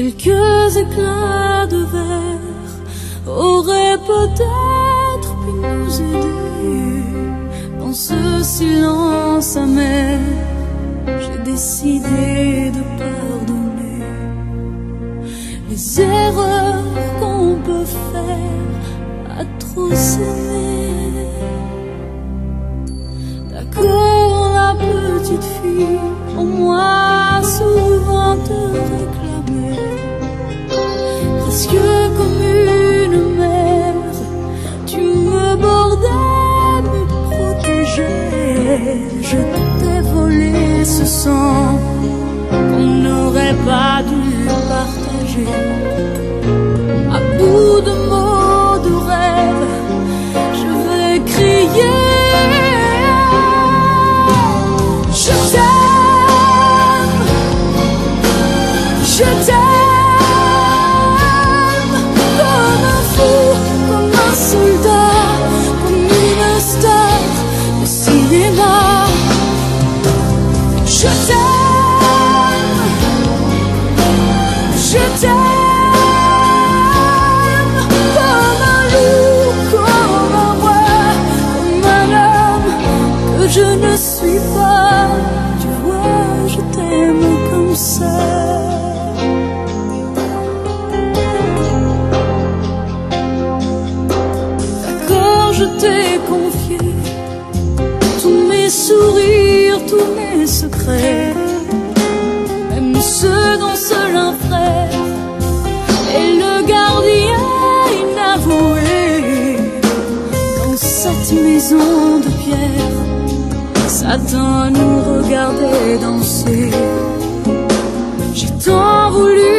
Quelques éclats de verre auraient peut-être pu nous aider. Dans ce silence amer, j'ai décidé de pardonner les erreurs qu'on peut faire à trop s'aimer. D'accord, la petite fille, en moi. ce sang qu'on n'aurait pas dû partager. Attends, à nous regarder danser. J'ai tant voulu.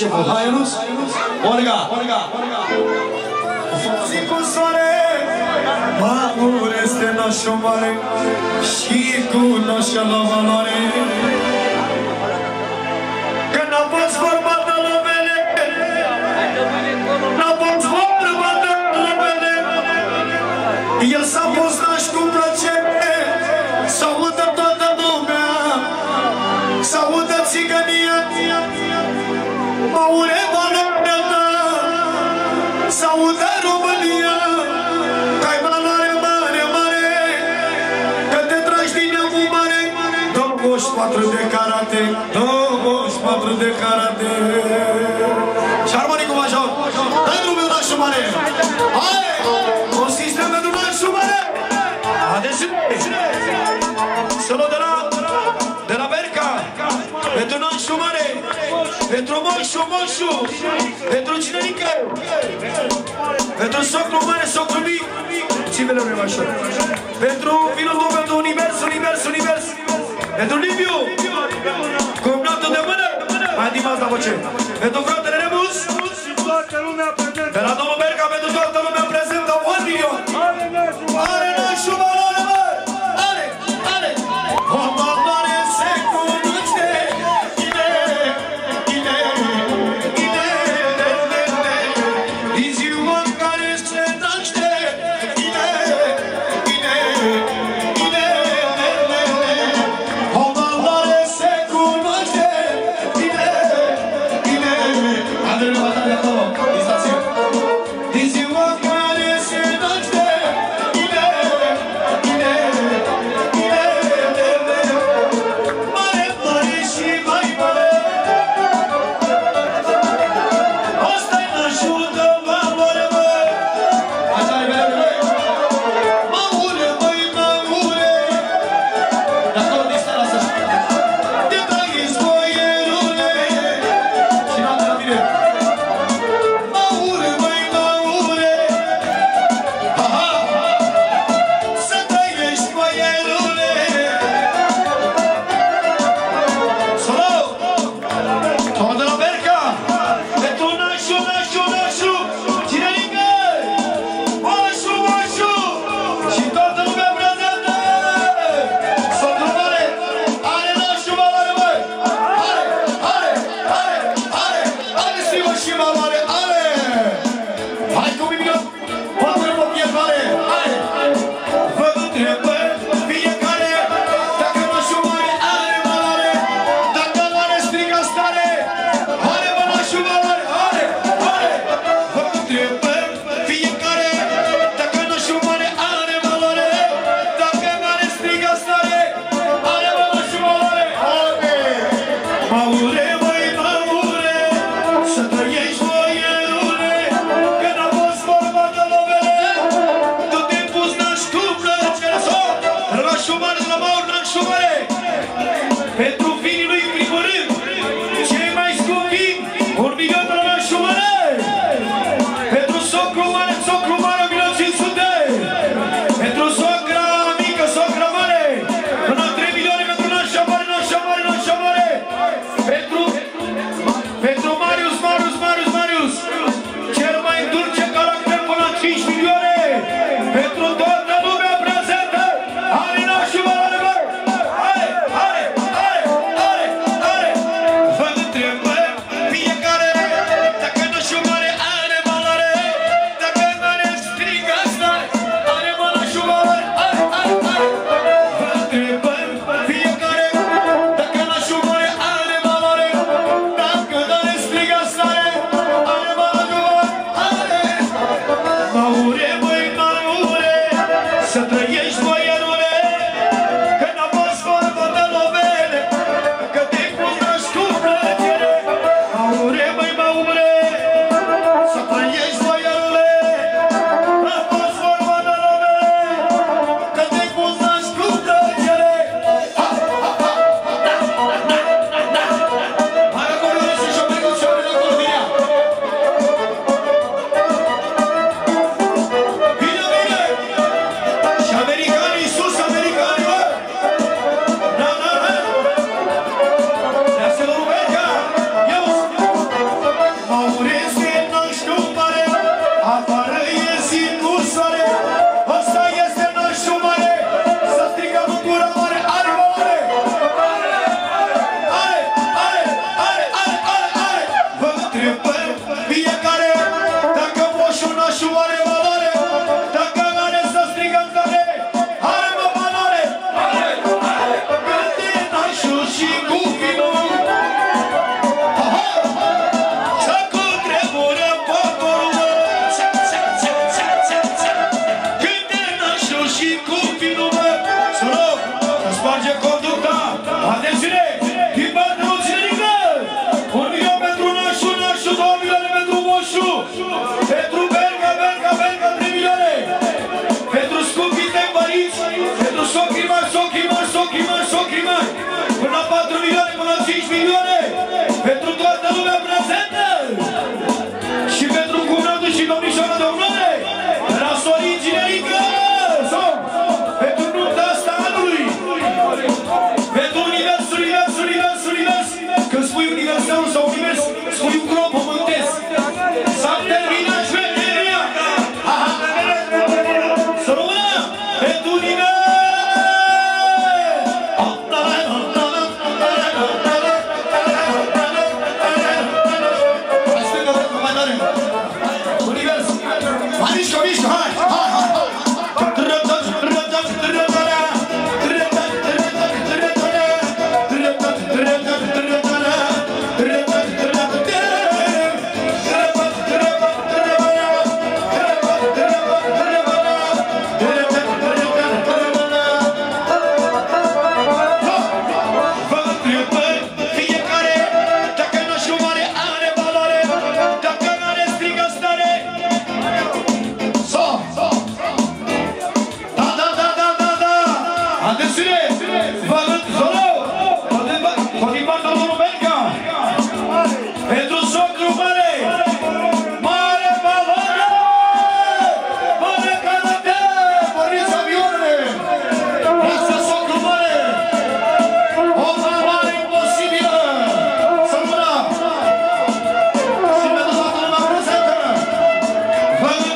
șeful. Hai, Ionuț? Olga! Olga! Zi cu soare, mamul este mare, și cu nașa la. moșu Pentru cine cinerică Pentru socru mare, socru mic Civele unui mașor Pentru vinul tău, pentru univers, univers, univers Pentru Liviu Cu un de mână Mai dimas la voce. Pentru frate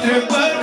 Everybody.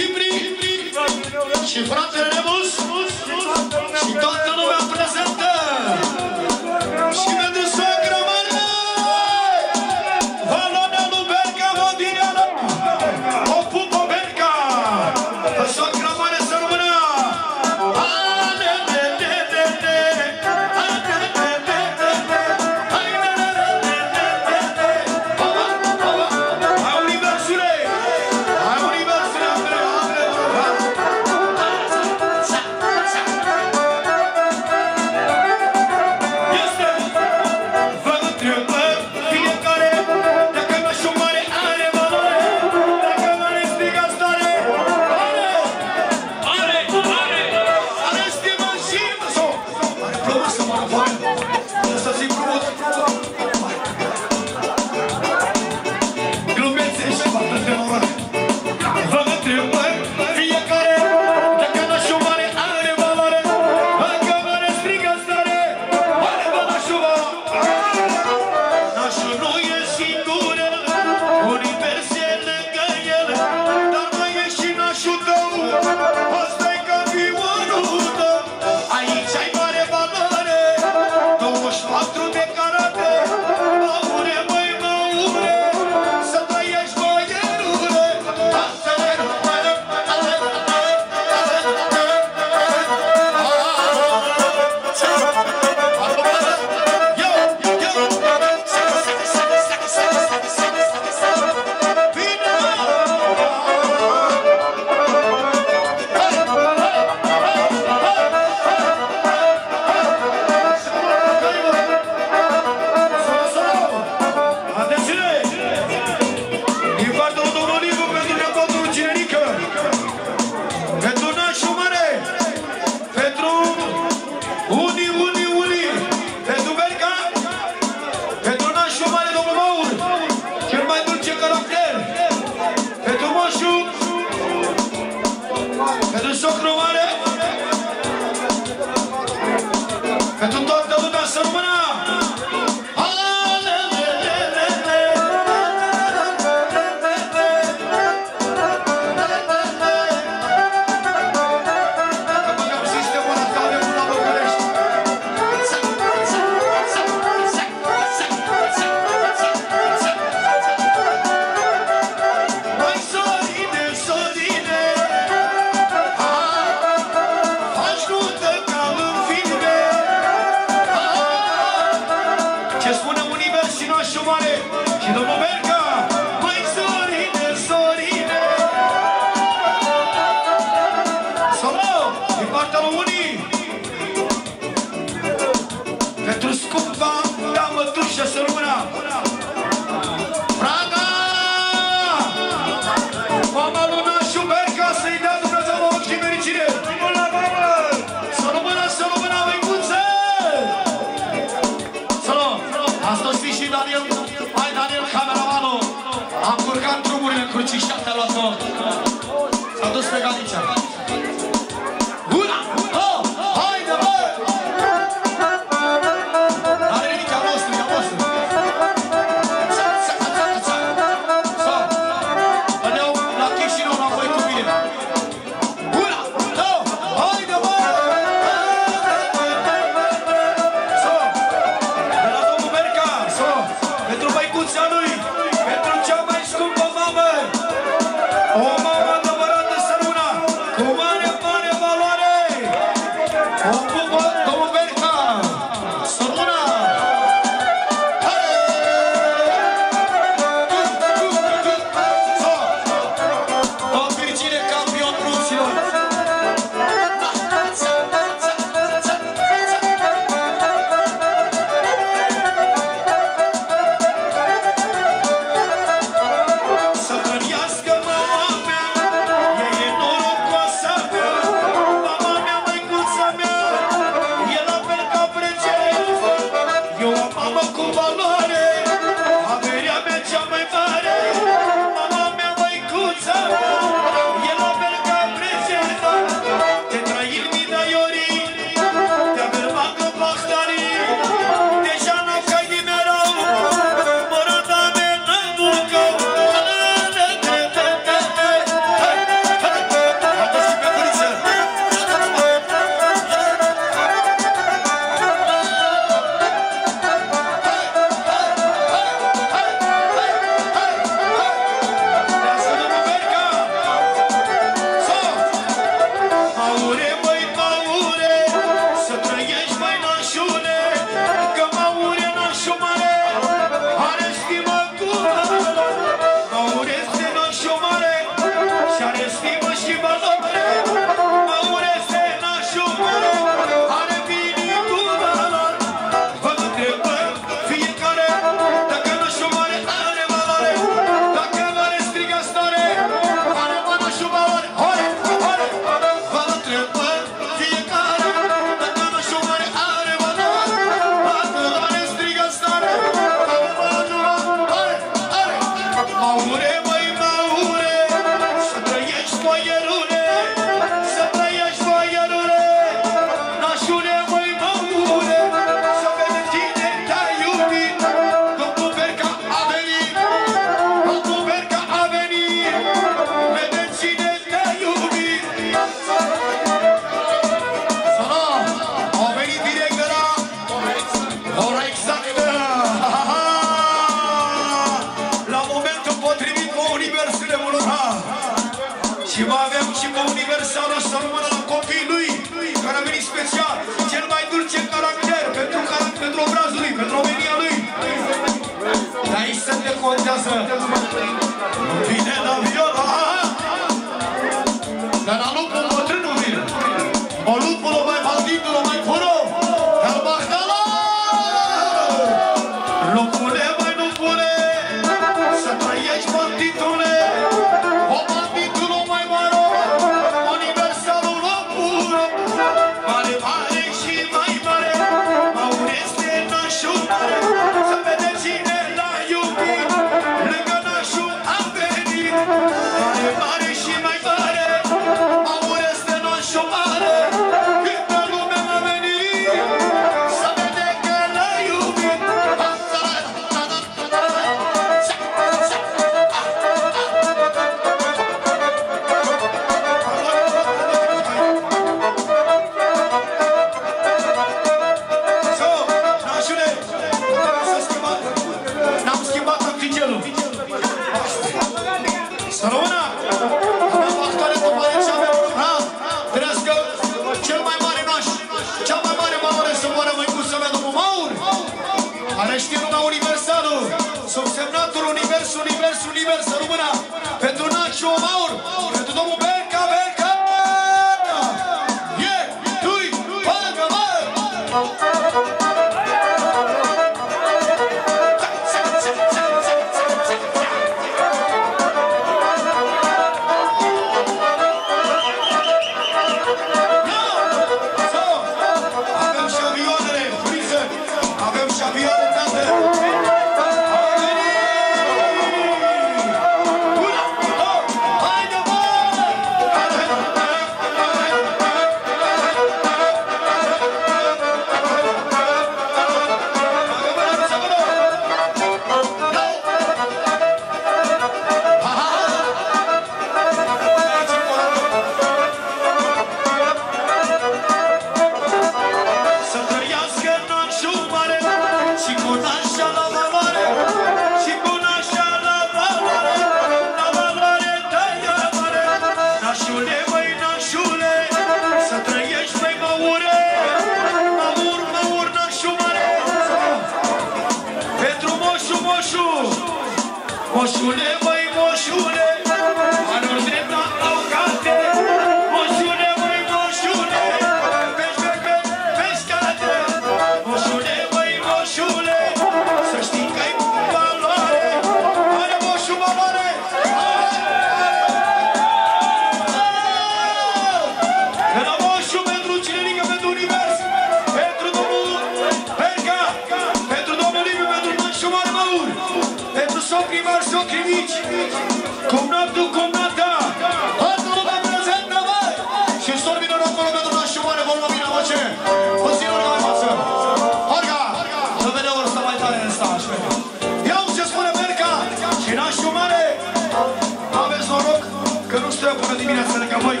Așa, bună dimineața, ca măi!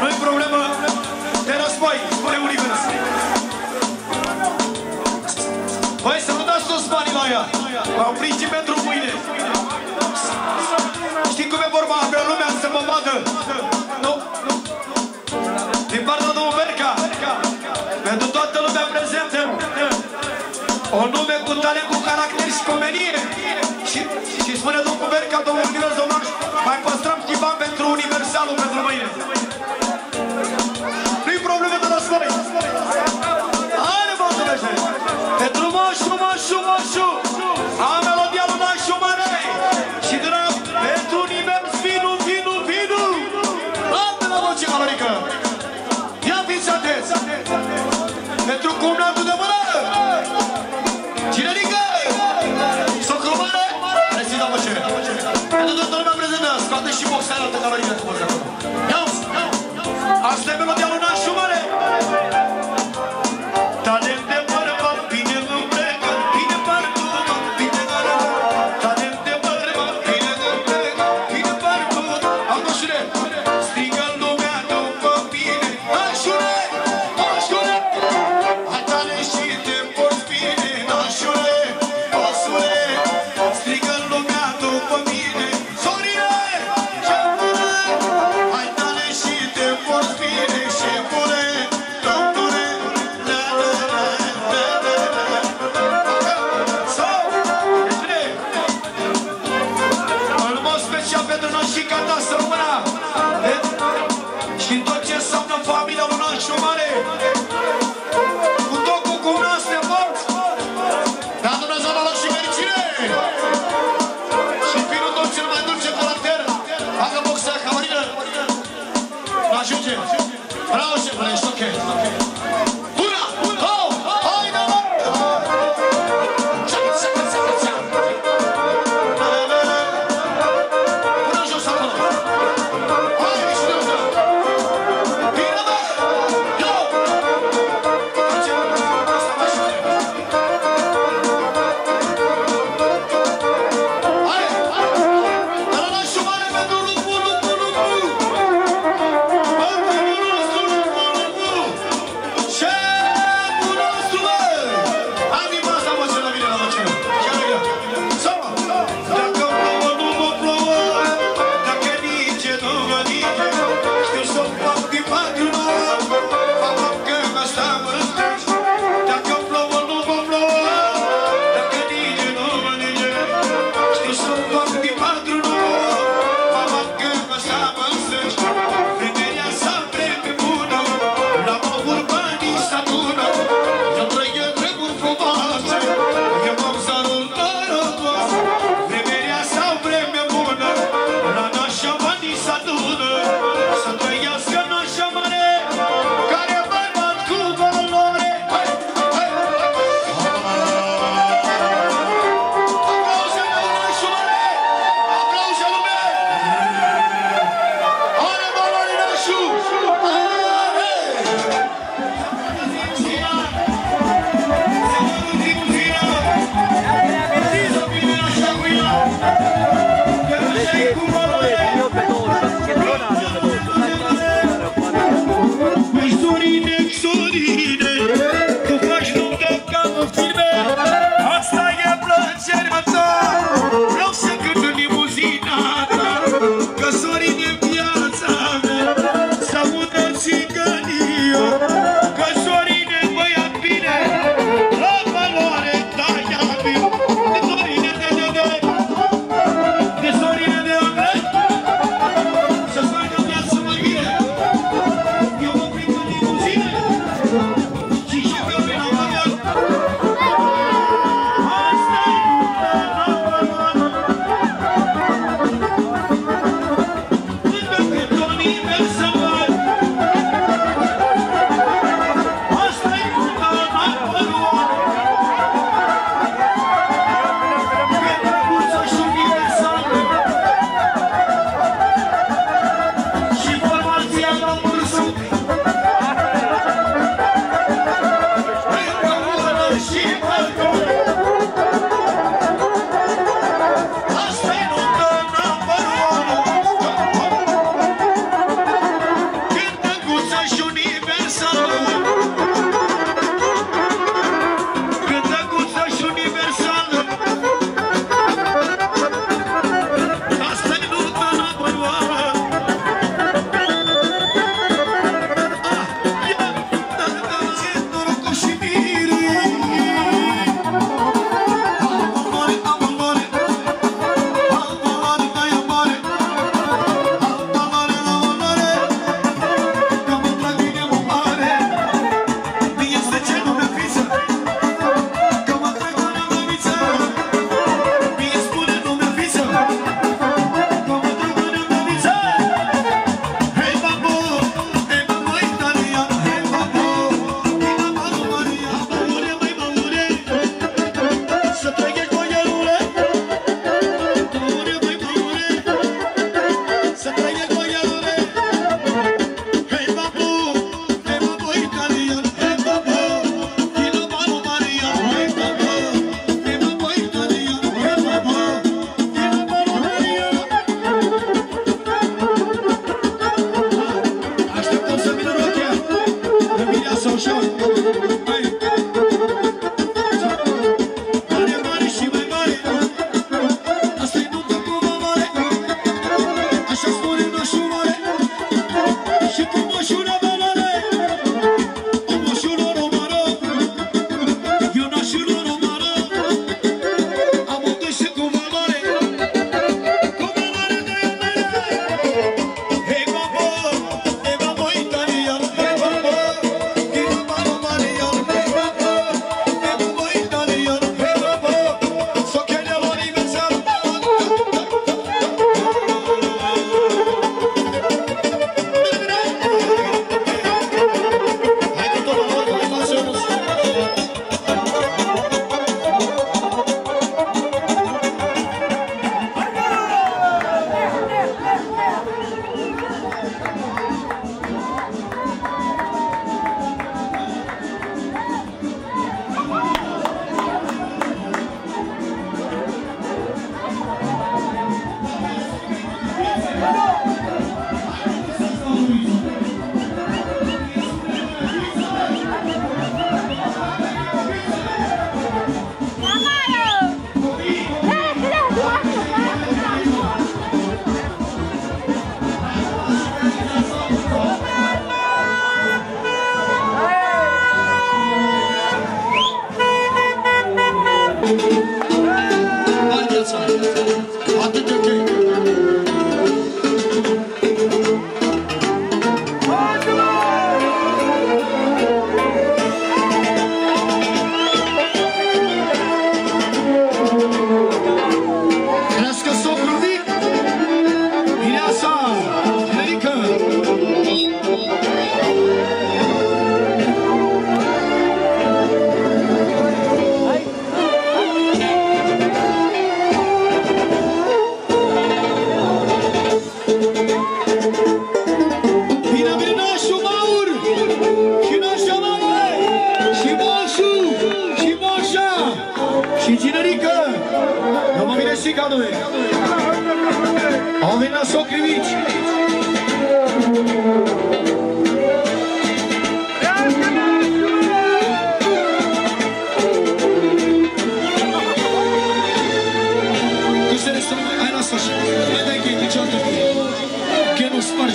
Nu-i problemă de război, spune univers! Voi, păi, să nu dați toți banii la ea! M-au prins pentru mâine! Știi cum e vorba? Vreau lumea să mă vadă! Nu? Din partea domnul Berca! Pentru toată lumea prezentă! O nume cu tale, cu caracter și comenie. Și, și spune domnul Berca, domnul Miros Domaș, mai păstrăm ceva pentru universalul, pentru mâine. Nu-i problemă de la slăi. Are, mă, Dumnezeu! Pentru moșu, moșu, moșu! A melodia lui Nașu Mare! Și de pentru univers, vinu, vinu, vinu! Altă la voce calorică! Ia fiți! Pentru cum l-am 高まりな。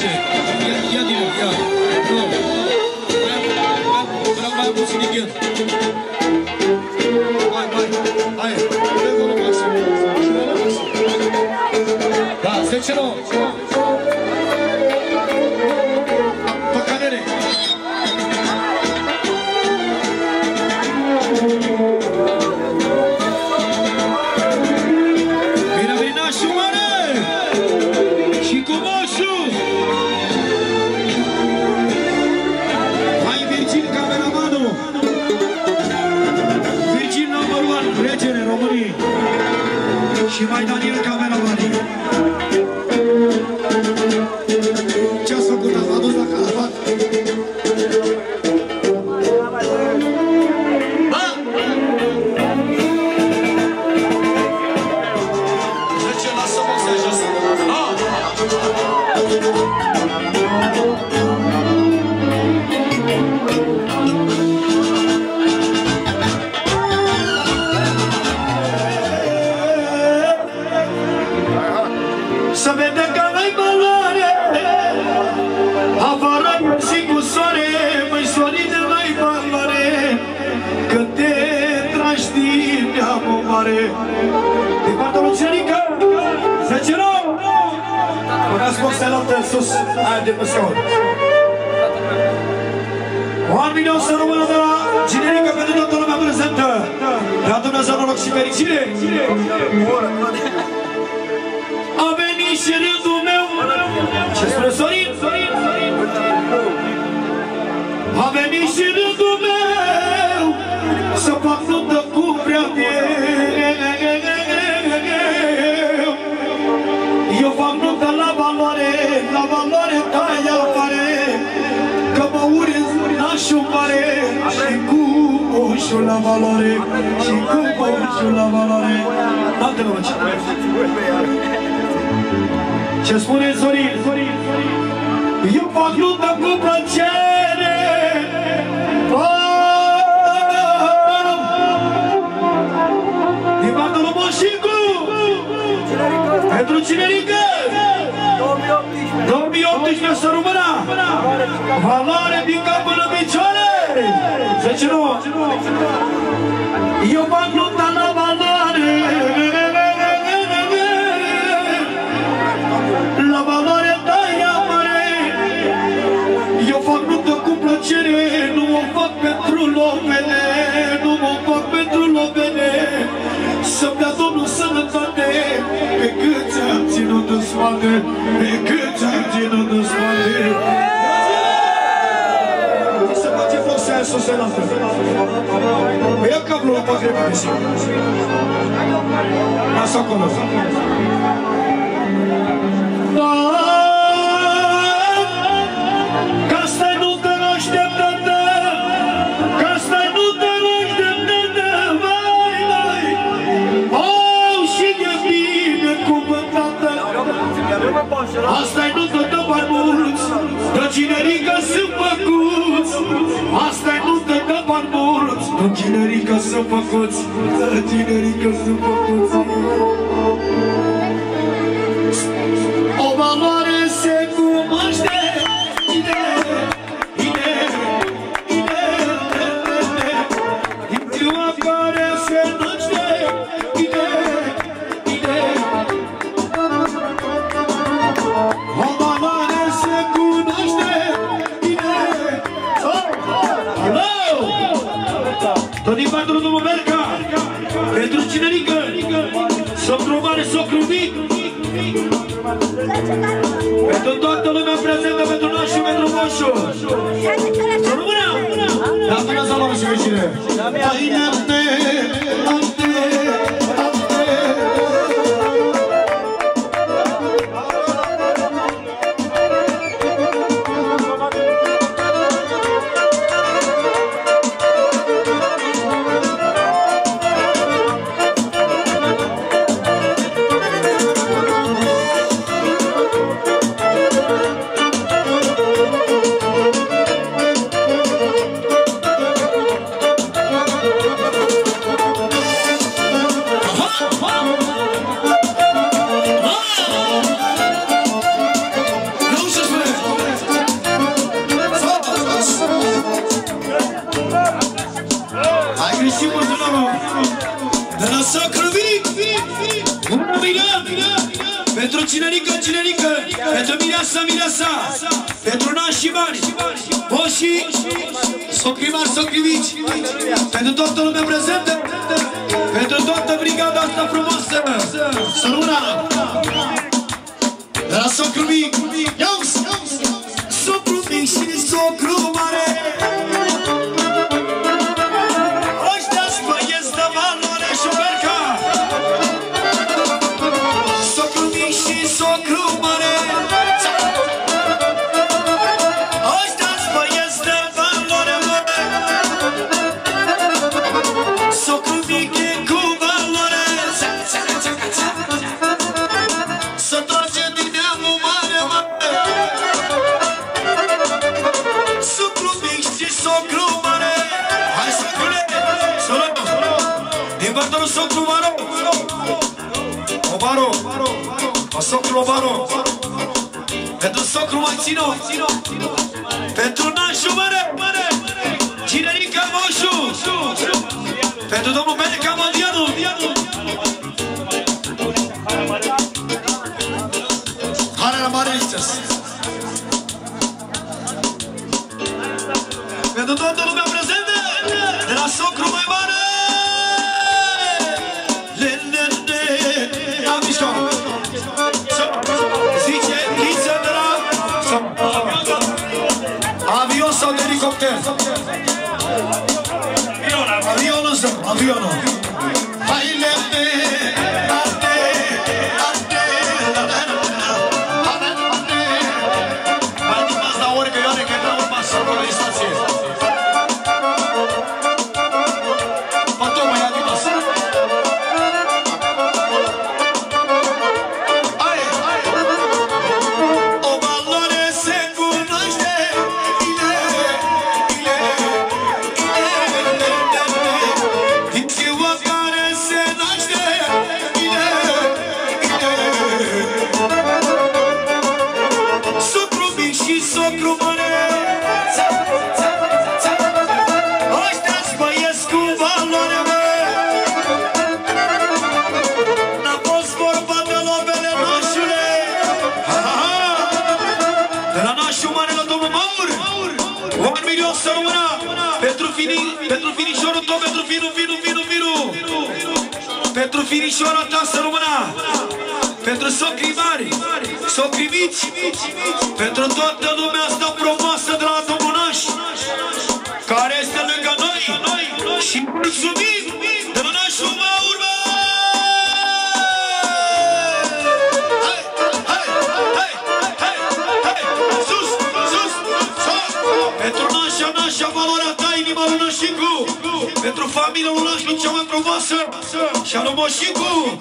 Cheie nu sparge. Ia, ia din nou, ia. Nu. Mai, mai, vreau mai puțin de cheie. Hai de pe scaun. Un milion să rămână de la generică pentru toată lumea prezentă Dea Dumnezeu noroc și fericire A venit și rândul meu Ce spune Sorin? A venit și rândul meu Să fac nuntă nașul mare Și cu moșul la valoare Și cu moșul la valoare. Date rogi Ce spune Sorin? Eu fac nuntă cu plăcere. Din partea lui Moșicu. Pentru cinerică 2018 să rămână. Valoare din cap până în picioare. 10 nu Eu fac lupta la valoare. La valoare ta ea mare Eu fac luptă cu plăcere Nu o fac pentru lovele Nu o fac pentru lovele Să-mi dea Domnul sănătate Pe cât ți-am ținut în spate Pe cât ți-am ținut în spate Se face foc să aia sus în altă Păi ia cablul bani mulți Dă cinerică sunt făcuți Dă cinerică sunt făcuți Pentru cinerică Socru mare, socru mic Pentru toată lumea prezentă Pentru nașul, pentru moșul Să rămână! Da, Dumnezeu la și vecine. Păi noapte, o som pro barão. o barão, o som pro barão. É do som pro Martino. Pentru Nașu, mare, mare. Cinerica Moșu. Pentru domnul Medeca Mandianu. Care la mare listas. Pentru toată lumea prezentă, de la socru mai. Softer. Avionism, aviono. I left domnișoara ta să rămână Pentru socrii mari, socrii mici Pentru toată lumea asta pro Camila Lunaș, Cea mai frumoasă Și a lui Moșicu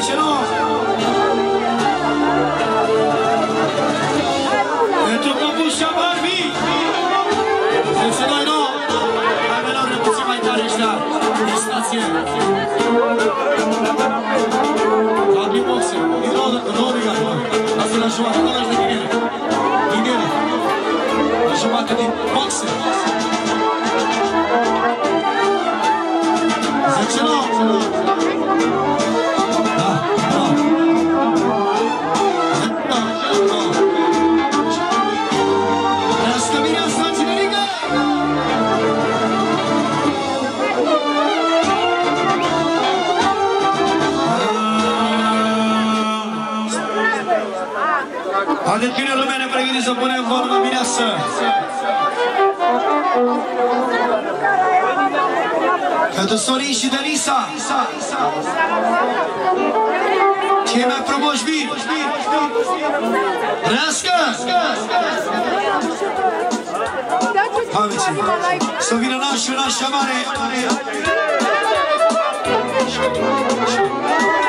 invece no e tu non puscia barbi e se noi no almeno non possiamo entrare in stazione? Abbiamo un po' di roda economica ma se la sua non la sua Isa! Cei mai frumoși vin! Răscă! Paviții! Să vină nașul, nașa mare! Nașa mare!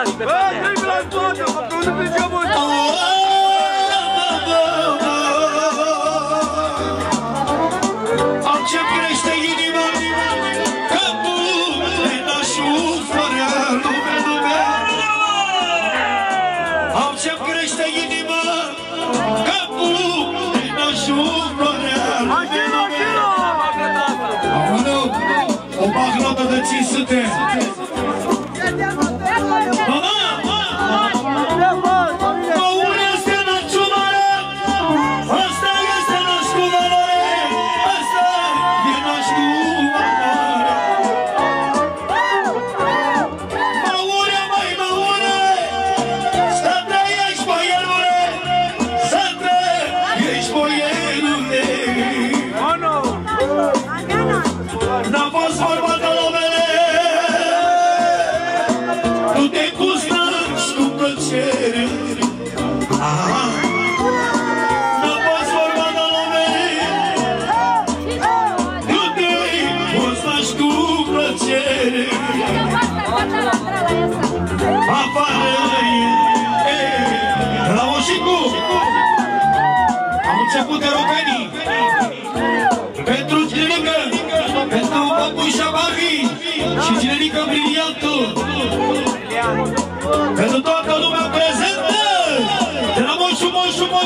Vamos, vem, Vila Sônia, vamos, vamos, vamos,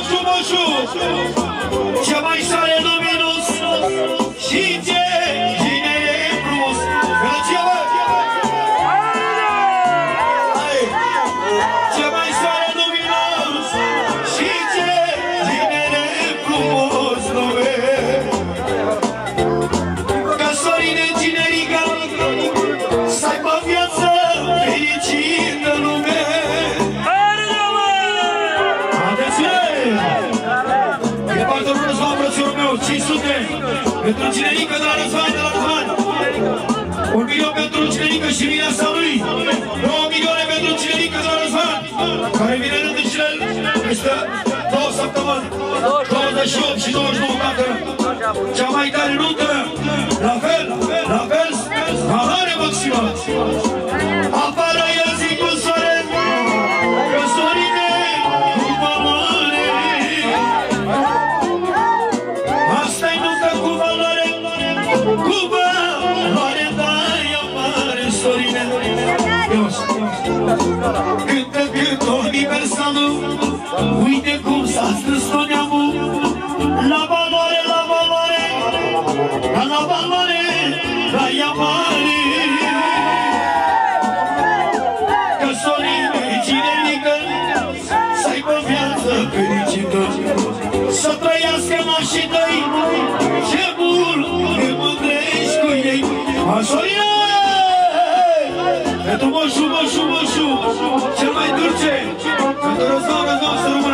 frumosul, ce mai sare lumină. 28 și 29 dată. Cea mai tare luptă. La fel, la fel, valoare maximă. și tăi. Ce bun te mândrești cu ei. Așa e! Pentru moșu, moșu, moșu Cel mai dulce. Pentru răzvan, răzvan, să rămână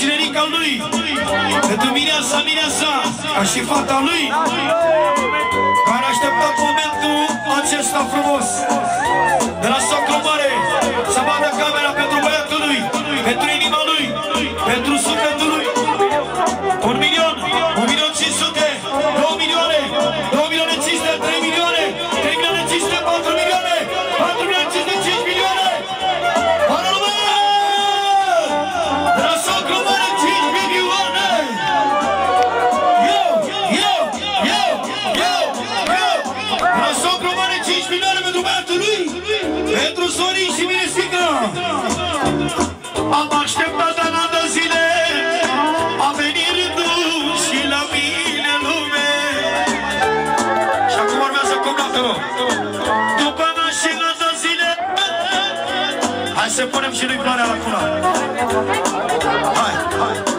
generica lui. Pentru mireasa, mireasa Ca și fata lui Care a așteptat momentul acesta frumos. De la sacru Să vadă camera pentru băiatul lui Pentru inimă să punem și lui Floarea la curat. Hai, hai.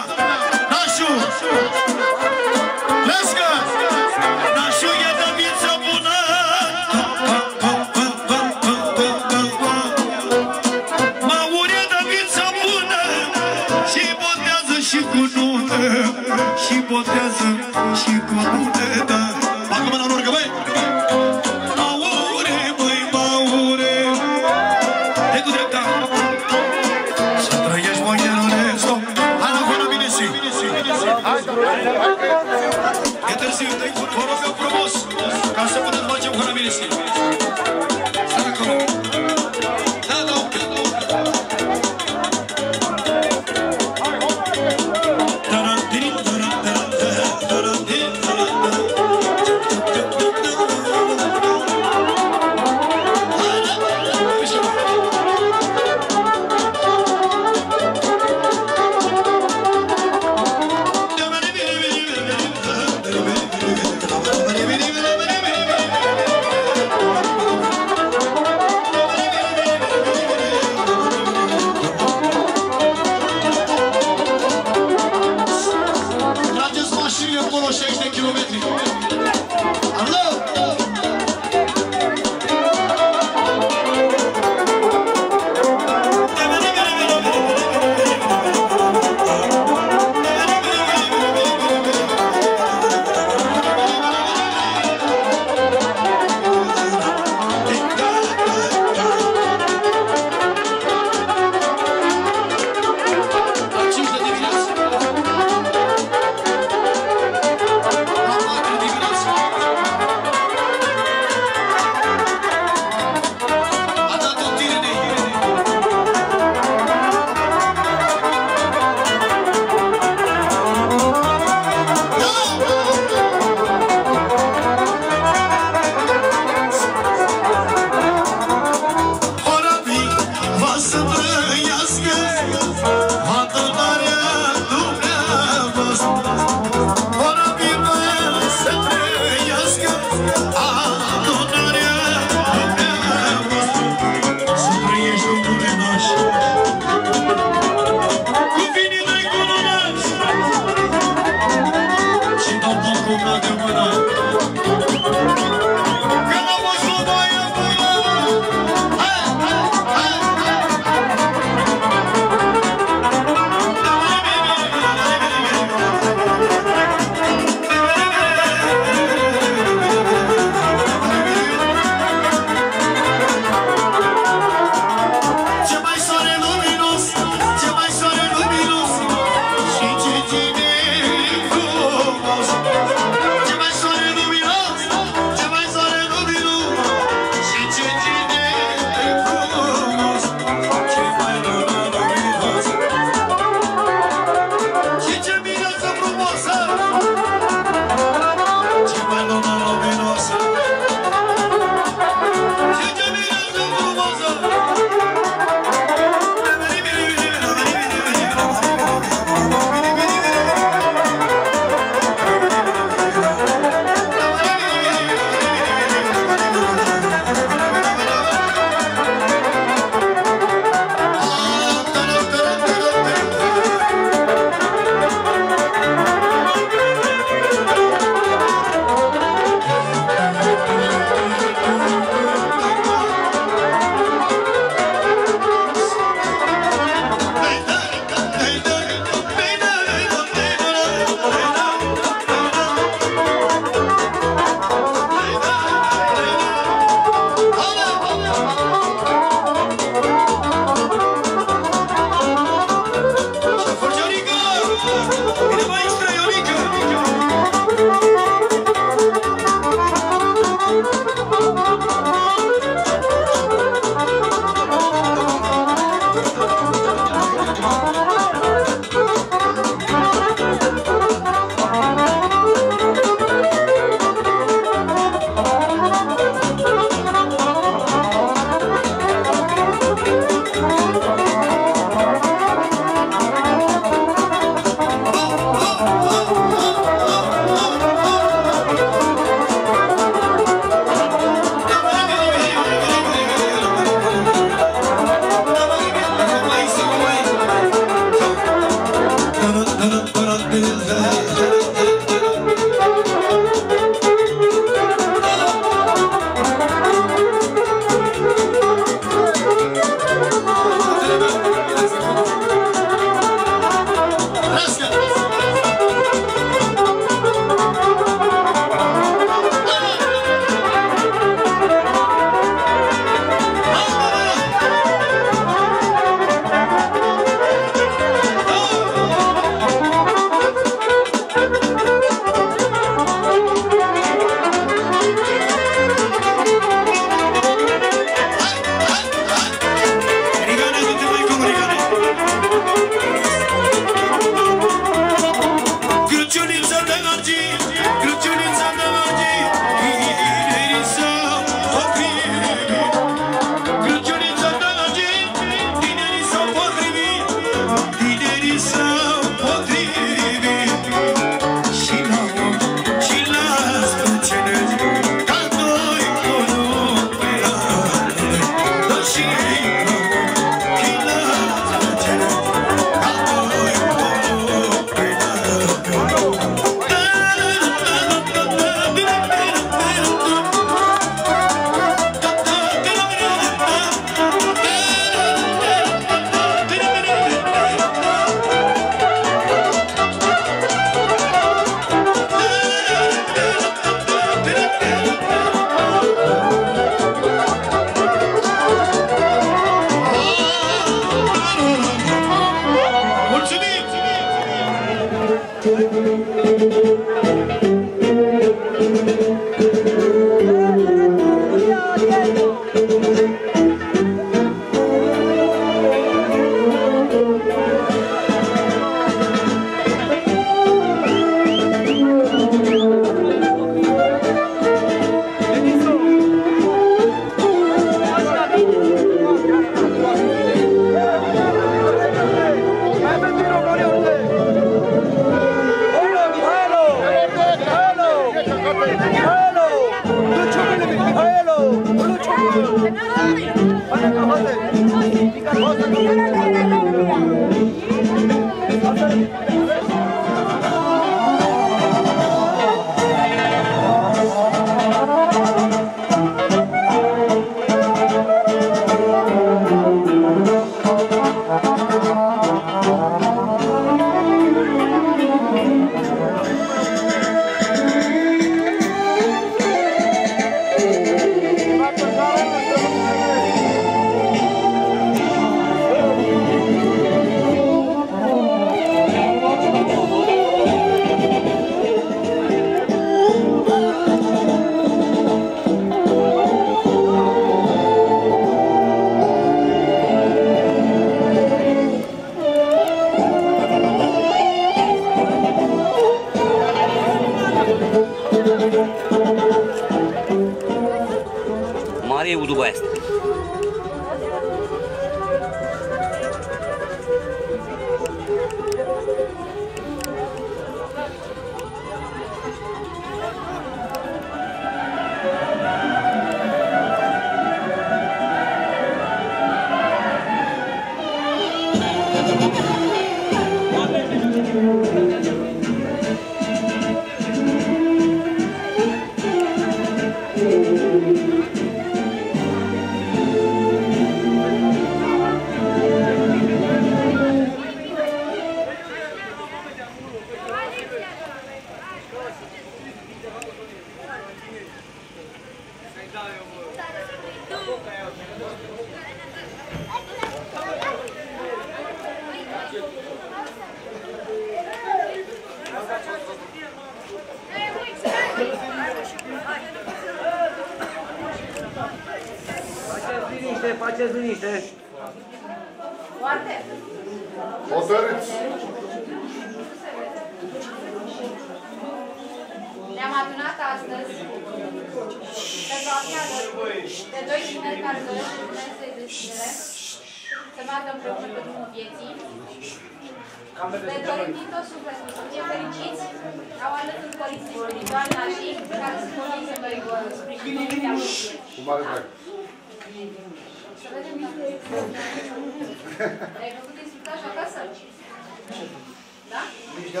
Da?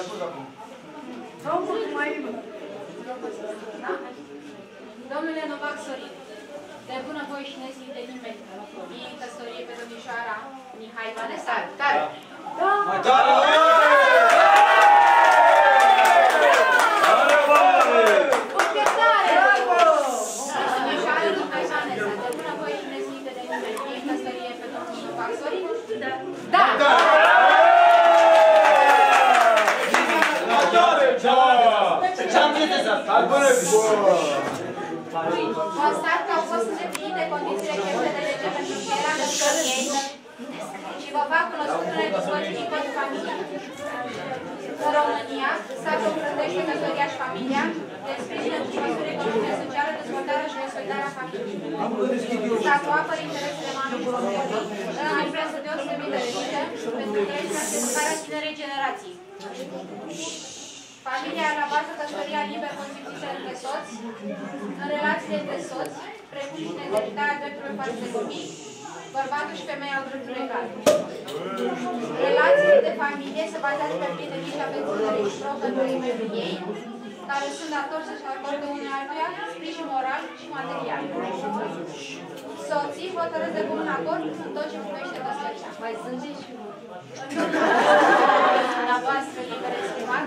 Da? Domnule Novac Sorin, de bună voie și nesil de nimeni, fie în căsătorie pe domnișoara Mihai Vanessa, care? Obiectare! Domnișoara Mihai Vanessa, de bună voie și nesil de nimeni, fie în căsătorie pe domnul Novac Sorin? Da! Da! Constat că au fost îndeplinite condițiile cerințe de lege pentru încheierea căsătoriei și vă fac cunoscutele dispoziții pentru familie. În România, statul plătește căsătoria și familia, de sprijină cu măsuri economice, sociale, dezvoltarea și consolidarea familiei. Statul apără interesele mamei și copilului, în influență deosebit de ridică pentru creșterea și educarea tinerei generații. Familia are la bază căsătoria liber constituită între soți, în relațiile între soți, precum și în exercitarea drepturilor față de copii, bărbatul și femeia au drepturi egale. Relațiile de familie se bazează pe prietenie și aventură reciprocă între membrii ei, care sunt datori să-și acorde unul altuia sprijin moral și material. Soții hotărăsc de comun acord în tot ce privește căsătoria. Mai sunt și la voastră liber exprimat,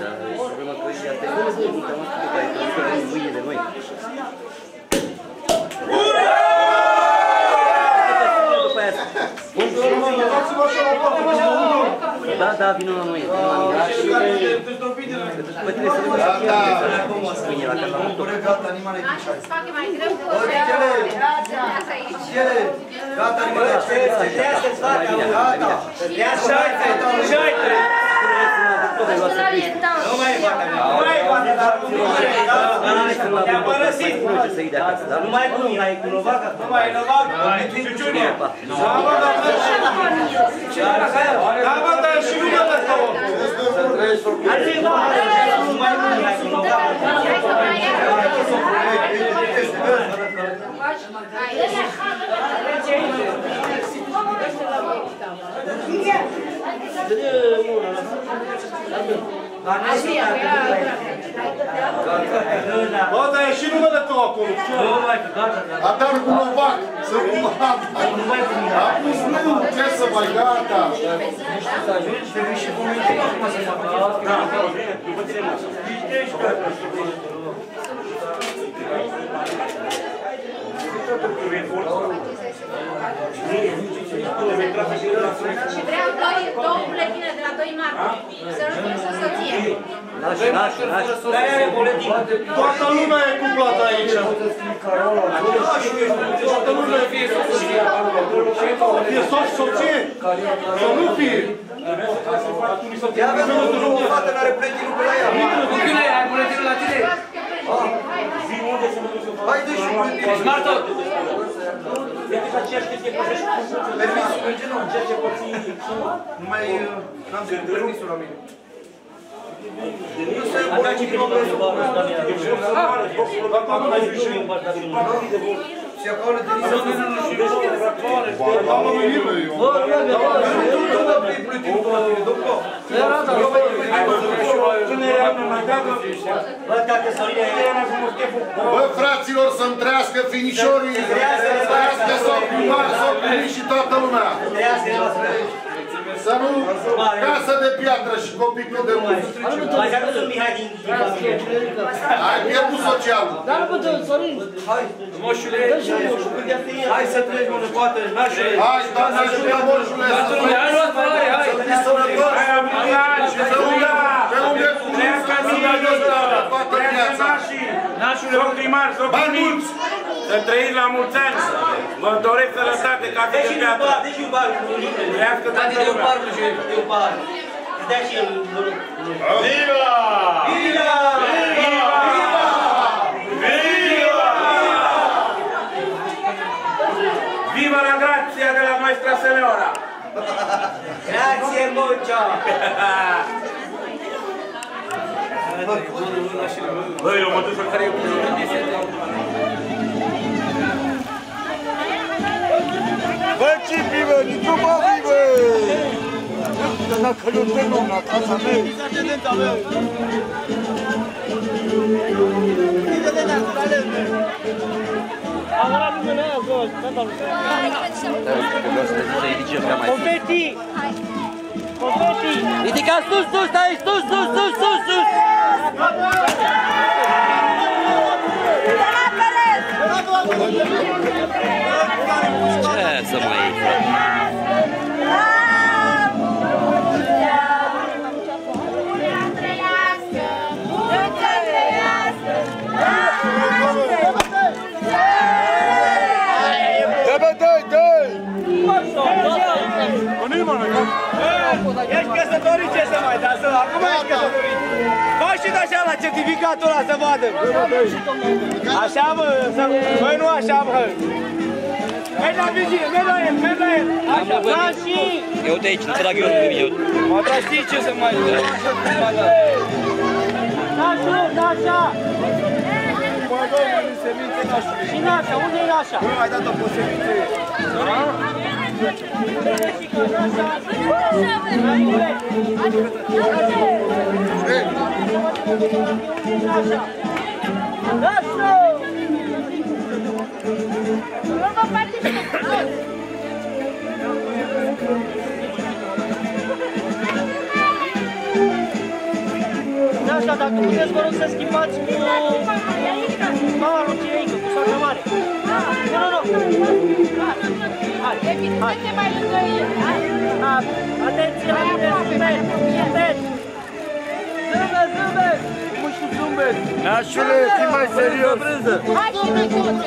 dar problema că ăștia te văd, uite, mă, că ai că vin mâine de noi. După Da, da, vină la noi, vină la mine. Bă, trebuie să vedem să fie mâine la Catalan. Gata, animale de șase. Fac mai greu cu Uite-le! Asta aici. Ele! Gata, animale de șase. Gata! Nu mai e Nu mai cu Mihai, cu Novaca. Nu mai e Novaca. Da, bă, dar și nu mă dă două. Nu mai cu Mihai, cu Novaca. Bă, dar și nu mă dă două acolo. A dat cu Novac, să nu A pus nu, ce să mai gata. Și vreau doi, două buletine de la 2 martie. Să nu fie să soție. Nași, nași, nași. Toată lumea e cuplată aici. Toată lumea fie soție. Fie soț, soție. Să nu fie. Ia vezi, mă, o fată n-are pletinul pe la ea. Hai, dă și buletinul. Permisul merge, nu? Nu mai... N-am zis permisul la mine. Nu se pune nimic pe Și acolo de Am venit eu. Bă, fraților, să-mi trăiască finișorii, trăiască sau primari, sau primii și toată lumea. Să nu, casă de piatră și copii cât de mult. Ai pierdut socialul. Hai să treci, mă, poate, nașule. Hai, doamne ajută, moșule, să nu să fii sănătos și să nu pe unde cu să nu mai toată viața. Domn primar, domn Bani primar, mulți! să trăiți la mulți ani. Vă doresc sănătate ca fi de viață. Trăiască toată lumea. Viva! Viva la grazia della Nostra Signora! Grazie mucho. Băi, eu mă duc să care e Bă, ce vivă, nici nu mă vivă! Dacă nu te nu, la casa mea. Să ridice prea mai sus. Confetti. Confetti. Ridicați sus, sus, stai, sus, sus, sus, sus, sus! Ce să mai iei, frate? Acum ești căsătorit. Fă și de așa la certificatul ăla să vadă. Așa, mă, să... Băi, nu așa, mă. Mergi la vizită, mergi la el, mergi la el. Așa, da, și... Eu de aici, nu trag eu lângă mine. eu- Mă, dar știi ce să mai... Nașu, nașa! Și nașa, unde e nașa? Nu mai dat o posemință. Dacă puteți, vă rog să schimbați cu mama lui Cireică, cu soacra mare. Nu, nu, nu. Hai, hai. mai lângă el. Da, Atenție la mine, zâmbet, zâmbet. Zâmbet, zâmbet. Cum știu zâmbet? Nașule, fii mai serios. Hai și noi toți.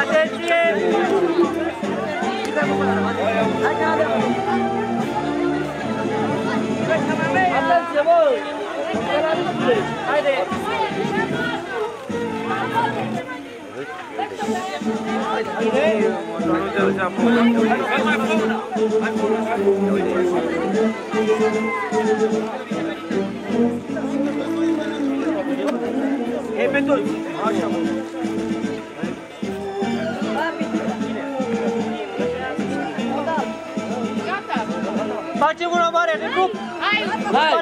Atenție! Atenție, bă! Haide! Ei, pe toți! Facem una mare de grup! Hai! Hai!